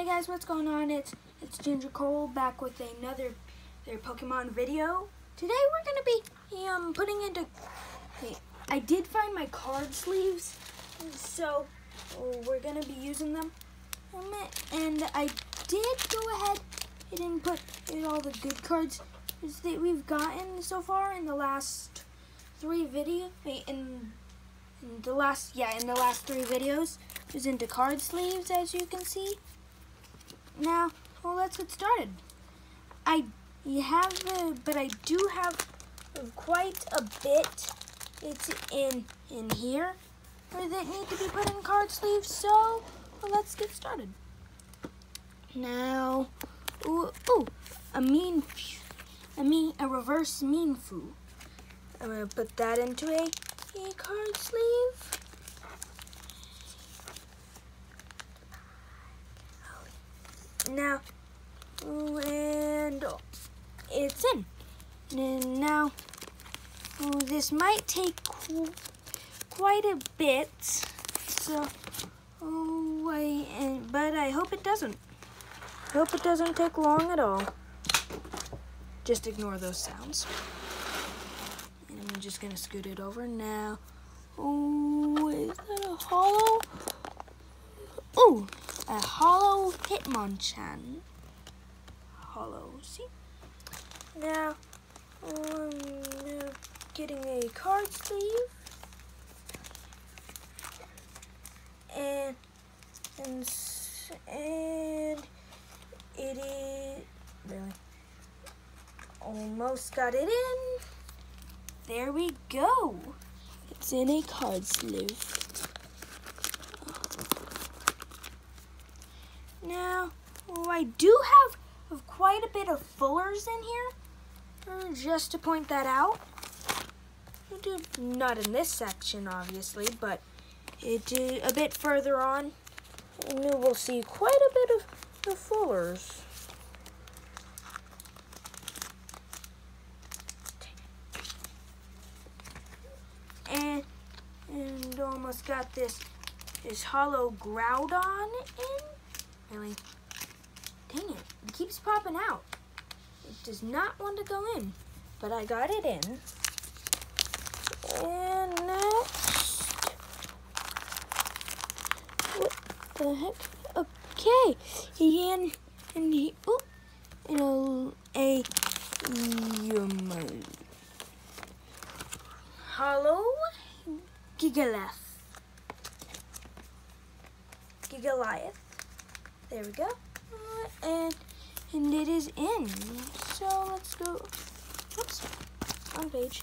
Hey guys, what's going on? It's it's Ginger Cole back with another their Pokemon video. Today we're gonna be um putting into. Hey, I did find my card sleeves, so we're gonna be using them. And I did go ahead and put in all the good cards that we've gotten so far in the last three video in, in the last yeah in the last three videos is into card sleeves as you can see now well let's get started. I have uh, but I do have quite a bit. It's in in here that need to be put in card sleeves so well, let's get started. Now ooh, ooh a mean a mean a reverse Mienfoo. I'm gonna put that into a, a card sleeve now and it's in. And now this might take quite a bit so oh I and but I hope it doesn't. Hope it doesn't take long at all. Just ignore those sounds. And I'm just gonna scoot it over now. Oh is that a holo? Oh a holo Hitmonchan. Holo, see? Now, um, getting a card sleeve. And, and, and it is, really, almost got it in. There we go. It's in a card sleeve. Now, oh, I do have quite a bit of fullers in here, uh, just to point that out. Not in this section, obviously, but it uh, a bit further on, we'll see quite a bit of the fullers. And, and almost got this, this holo Groudon in. Really? Dang it. It keeps popping out. It does not want to go in. But I got it in. And next. What the heck? Okay. And, and he, oh, and a, a um, holo Gigalith. Gigaliath. There we go. Uh, and and it is in. So let's go. Oops. On page.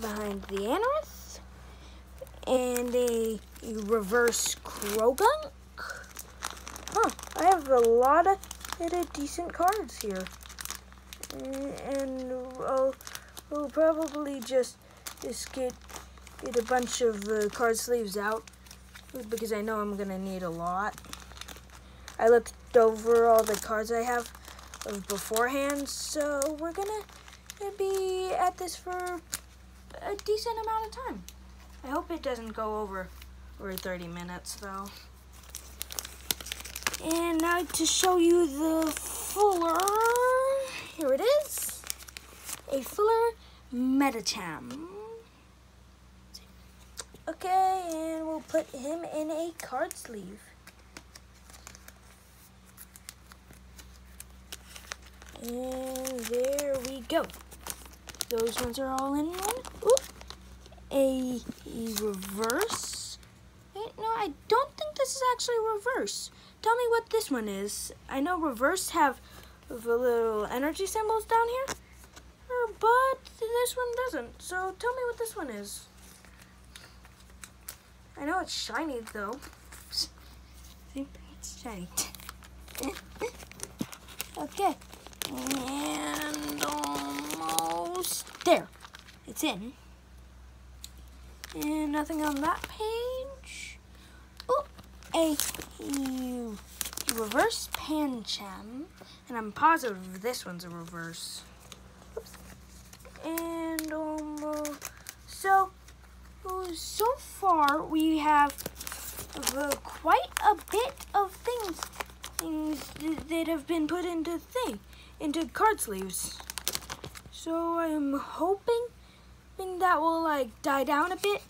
Behind the Anorith. And a, reverse Croagunk. Huh. I have a lot of, of decent cards here. And I'll, I'll probably just, just get, get a bunch of uh, card sleeves out because I know I'm going to need a lot. I looked over all the cards I have beforehand, so we're gonna be at this for a decent amount of time. I hope it doesn't go over over 30 minutes though. And now to show you the fuller, here it is, a fuller Medicham. Okay, and we'll put him in a card sleeve. And there we go. Those ones are all in one. Oop. A, a reverse. Wait, no, I don't think this is actually reverse. Tell me what this one is. I know reverse have the little energy symbols down here, er, but this one doesn't. So tell me what this one is. I know it's shiny though. See, it's shiny. okay. And almost there. It's in. And nothing on that page. Oh, a reverse Pancham. And I'm positive this one's a reverse. Oops. And almost. So, so far we have quite a bit of things things that have been put into thing, into card sleeves. So I'm hoping that will like die down a bit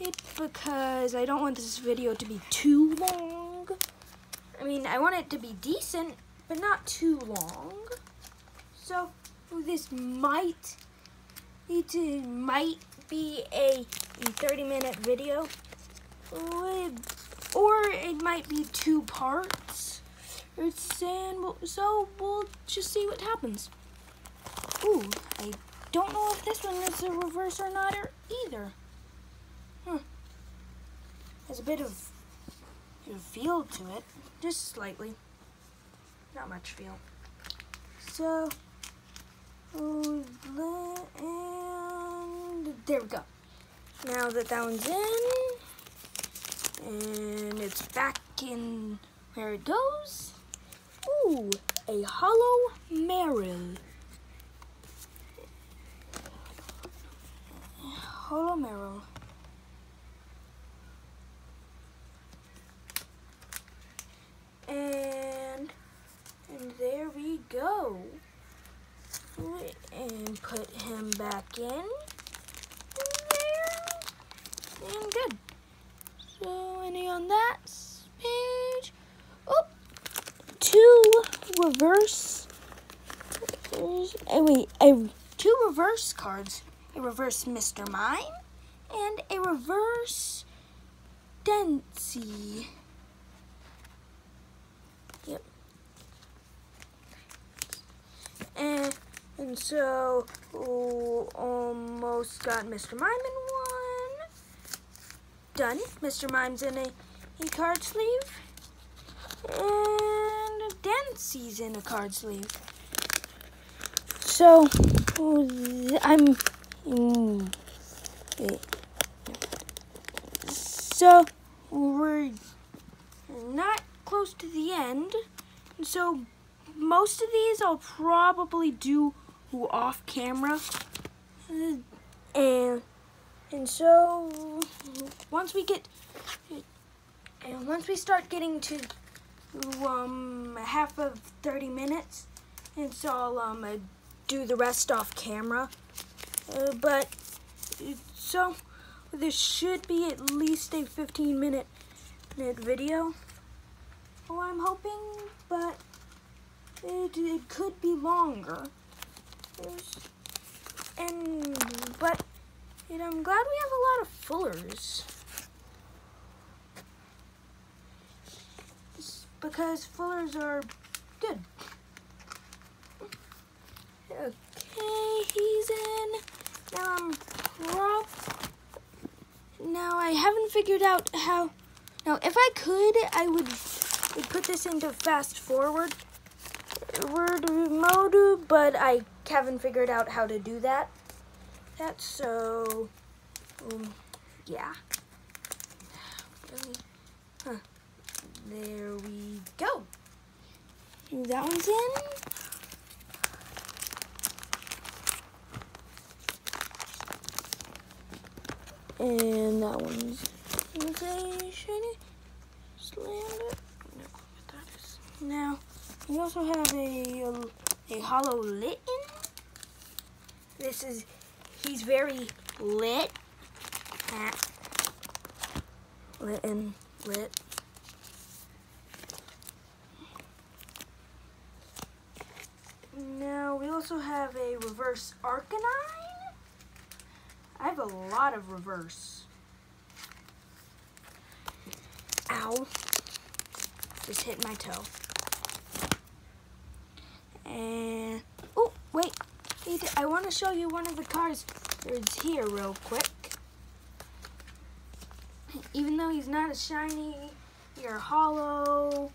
it because I don't want this video to be too long. I mean, I want it to be decent, but not too long. So this might, it might be a 30 minute video or it might be two parts. And so we'll just see what happens. Ooh, I don't know if this one is a reverse or not or either. Hmm. Has a bit of feel to it, just slightly. Not much feel. So, and there we go. Now that that one's in, and it's back in where it goes. Ooh, a holo Marill. Holo Marill. And, and there we go. And put him back in. There. And good. So any on that page? Oh, two reverse. Oh, wait, a, two reverse cards. A reverse Mr. Mime and a reverse Dency. Yep. And, and so, oh, almost got Mr. Mime in one. Done. Mr. Mime's in a, a card sleeve. And Dency's in a card sleeve. So, I'm... Mm, so, we're not close to the end. So most of these I'll probably do off camera. And and so once we get and once we start getting to um half of 30 minutes and so I'll um uh, do the rest off camera. Uh, but so this should be at least a 15 minute video. Oh, I'm hoping, but it, it could be longer. and, but, know, I'm glad we have a lot of fullers. Because fullers are good. Okay, he's in. Now I'm. Now I haven't figured out how. Now, if I could, I would put this into fast forward word mode, but I haven't figured out how to do that. That's so, um, yeah. Huh. There we go. That one's in. And that one's shiny. Slammed it. Now, we also have a, a, a holo Litten. This is, he's very lit. Litten, lit. We also have a reverse Arcanine. I have a lot of reverse. Ow. Just hit my toe. And, oh, wait. I want to show you one of the cards that's here real quick. Even though he's not a shiny or holo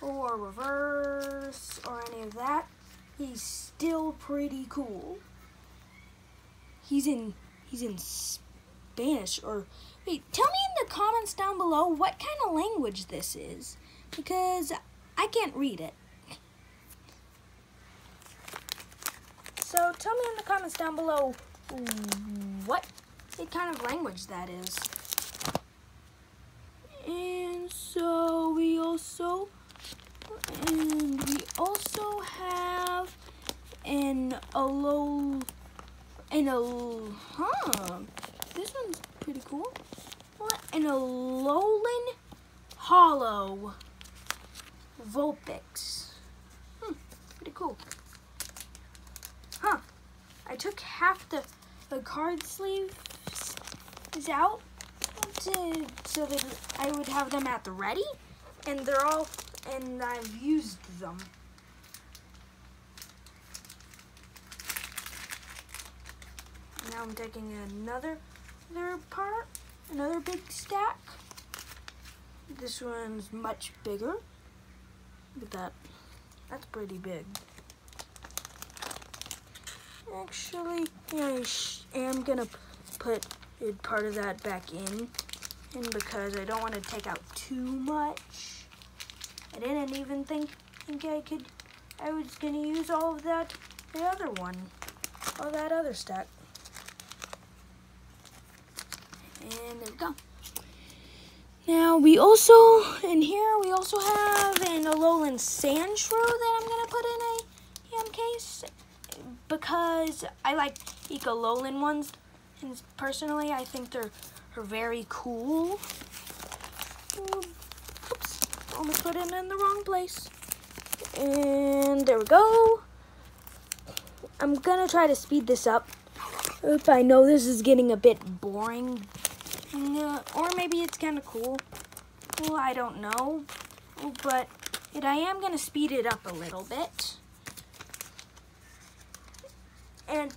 or reverse or any of that, he's still pretty cool. He's in he's in Spanish or wait, tell me in the comments down below what kind of language this is because I can't read it. So tell me in the comments down below what kind of language that is. And so we also, and we also have an alo an a huh. This one's pretty cool. An Alolan Holo Vulpix. Hmm, pretty cool. Huh. I took half the, the card sleeves out to, so that I would have them at the ready. And they're all and I've used them. Now I'm taking another, another part, another big stack. This one's much bigger. Look at that. That's pretty big. Actually, I am gonna put part of that back in, and because I don't want to take out too much. I didn't even think think I could. I was gonna use all of that, the other one, all that other stack. And there we go. Now we also, in here, we also have an Alolan Sandshrew that I'm gonna put in a ham case because I like Ecololan ones, and personally I think they're, they're very cool. Almost put it in the wrong place. And there we go. I'm gonna try to speed this up. If I know this is getting a bit boring, or maybe it's kind of cool. Well, I don't know. But it, I am to speed it up a little bit. And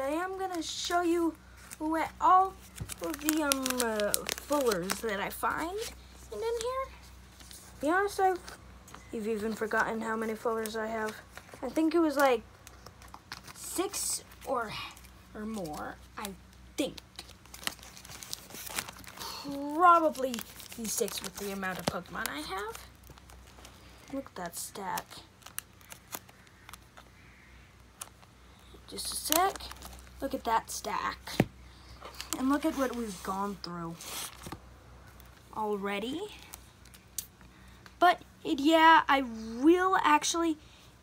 I am to show you what all of the um, uh, fullers that I find in here. Be honest, I've you've even forgotten how many fullers I have. I think it was like six or or more. I think probably these six with the amount of Pokemon I have. Look at that stack. Just a sec. Look at that stack. And look at what we've gone through already. But yeah, I will actually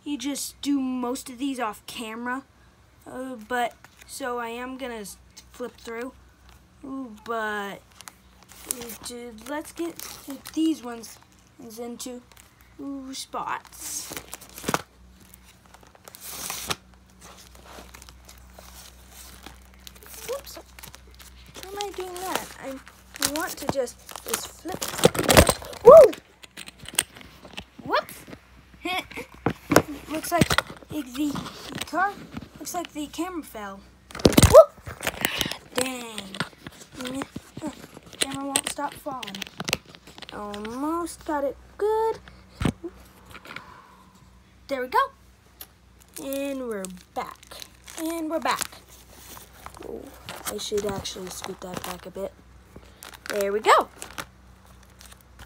you just do most of these off camera. Uh, but so I am gonna flip through. Ooh, but let's get these ones into ooh, spots. Whoops. How am I doing that? I want to just, just flip. Woo! Whoops! looks like the, the car, looks like the camera fell. Whoop! Dang mm, uh, camera won't stop falling. Almost got it good. There we go. And we're back. And we're back. Oh, I should actually scoot that back a bit. There we go.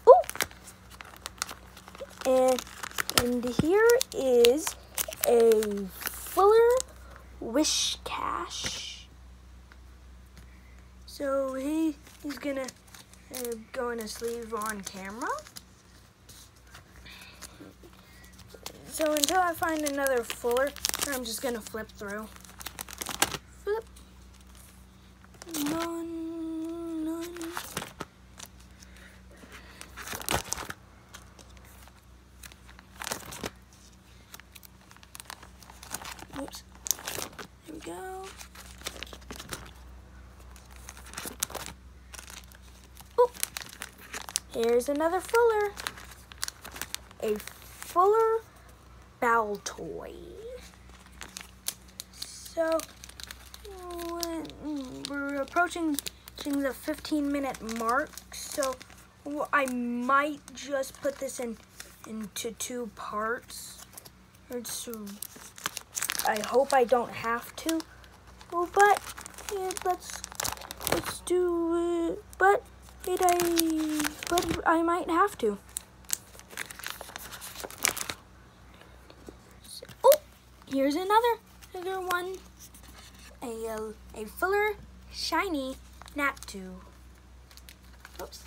Ooh. And, and here is a Fuller Whiscash. So he he's gonna uh, go in a sleeve on camera. So until I find another fuller, I'm just gonna flip through. Flip. None, none. Oops. There we go. Another Fuller. A Fuller Baltoy. So, we're approaching the 15 minute mark, so I might just put this in into two parts. It's, I hope I don't have to, but yeah, let's let's do it. But it I but I might have to. Oh, here's another another one. A uh, a fuller shiny Natu. Oops.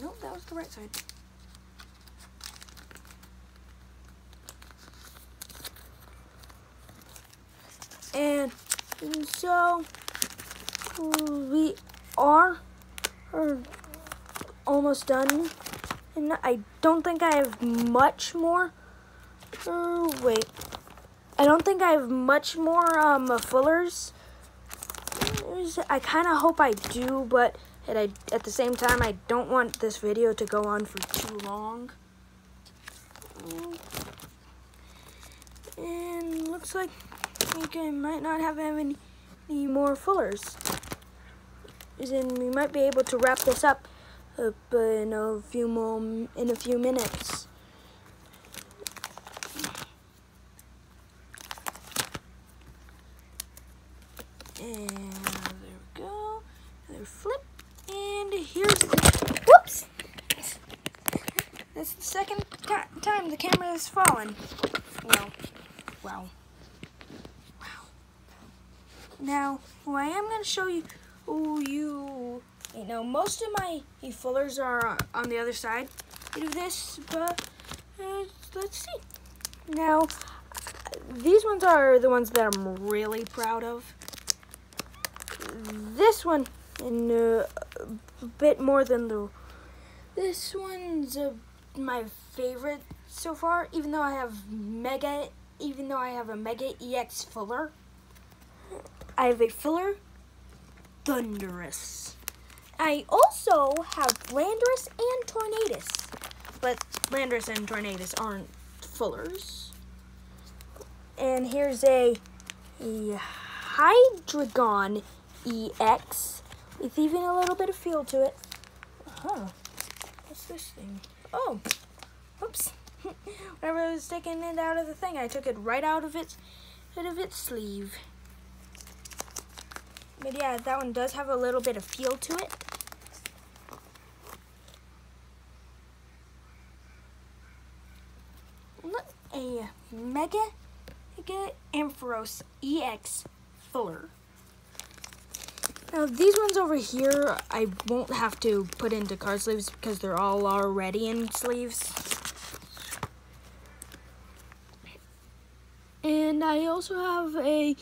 Nope, that was the right side. And so we are, are almost done. And I don't think I have much more. Uh, wait. I don't think I have much more um, fullers. I kind of hope I do, but at, I, at the same time, I don't want this video to go on for too long. And looks like I think I might not have any, any more fullers. And we might be able to wrap this up, up in a few more in a few minutes. And there we go. Another flip. And here's the, whoops. That's the second time the camera has fallen. Wow. Wow. Wow. Now, well, I am going to show you, oh, you, you know, most of my fullers are on the other side of this, but uh, let's see. Now, these ones are the ones that I'm really proud of. This one and uh, a bit more than the this one's uh, my favorite so far even though I have mega even though I have a mega EX fuller I have a fuller Thundurus I also have Landorus and Tornadus but Landorus and Tornadus aren't fullers and here's a, a Hydreigon EX with even a little bit of feel to it. Huh. What's this thing? Oh, oops. Whenever I was taking it out of the thing, I took it right out of its, out of its sleeve. But yeah, that one does have a little bit of feel to it. Look, a Mega, Mega Ampharos EX Fuller. Now these ones over here, I won't have to put into card sleeves because they're all already in sleeves. And I also have a,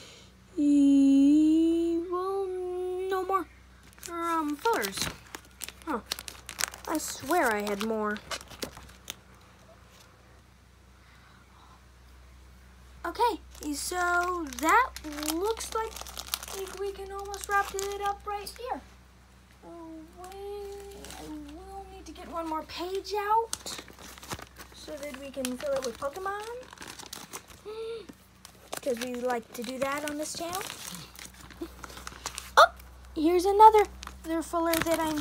more um, fillers. Oh, I swear I had more. Okay, so that looks like we can almost wrap it up right here. I will need to get one more page out so that we can fill it with Pokemon. Because we like to do that on this channel. Oh, here's another other fuller that I,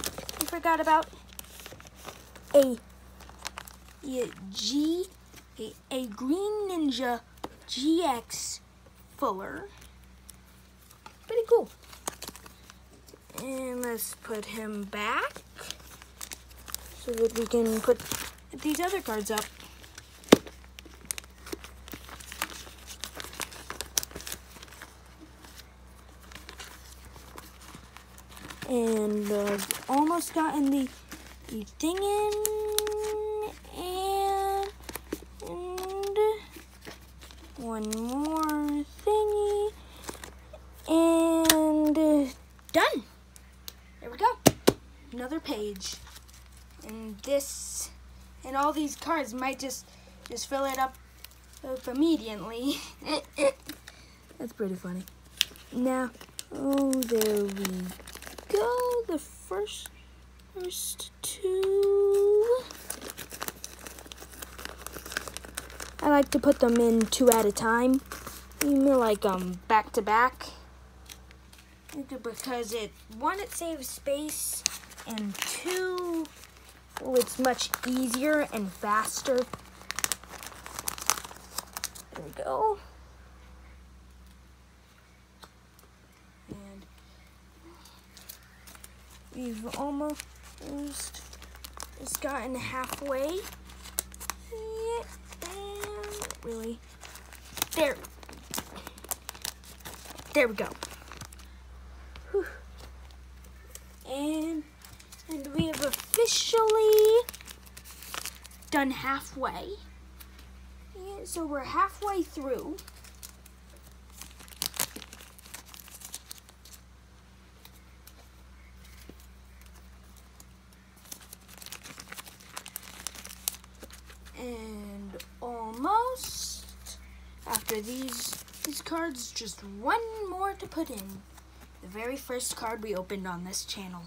forgot about. A, a G, a, a Greninja GX fuller pretty cool. And let's put him back so that we can put these other cards up. And uh, almost gotten the, the thing in. And, one more thingy. And uh, done. There we go. Another page. And this, and all these cards might just, just fill it up, up immediately. That's pretty funny. Now, oh, there we go. The first, first two. I like to put them in two at a time. You mean like um back to back because it one it saves space and two oh, it's much easier and faster there we go and we've almost just gotten halfway really there there we go And, and we have officially done halfway. Yeah, so we're halfway through. And almost. After these these cards, just one more to put in. The very first card we opened on this channel.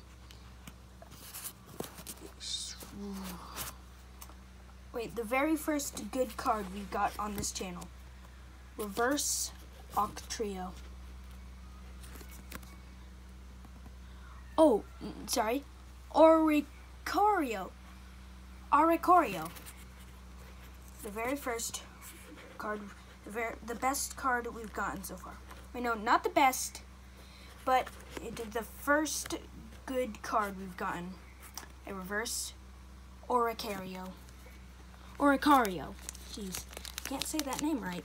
Wait, the very first good card we got on this channel. Reverse Octrio. Oh, mm, sorry. Oricorio. Oricorio. The very first card, the, very, the best card we've gotten so far. I know, not the best, but it, the first good card we've gotten. A reverse Oricario. Oricario. Jeez, can't say that name right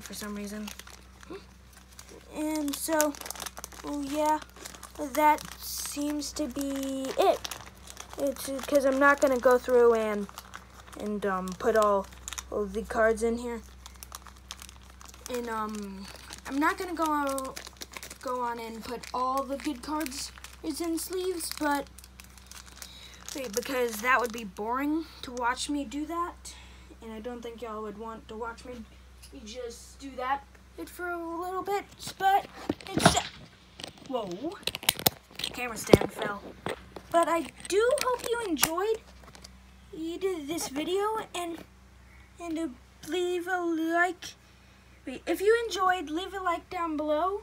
for some reason. And so, oh yeah, that seems to be it. It's because I'm not gonna go through and and um, put all, all the cards in here. And um, I'm not gonna go go on and put all the good cards is in sleeves, but wait, because that would be boring to watch me do that, and I don't think y'all would want to watch me just do that for a little bit, but it's whoa, camera stand fell. But I do hope you enjoyed this video and and leave a like. Wait, if you enjoyed, leave a like down below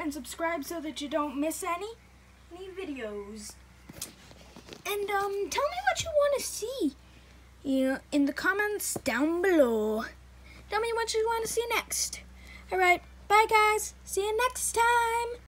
and subscribe so that you don't miss any any videos. And um, tell me what you want to see you know, in the comments down below. Tell me what you want to see next. Alright, bye guys. See you next time.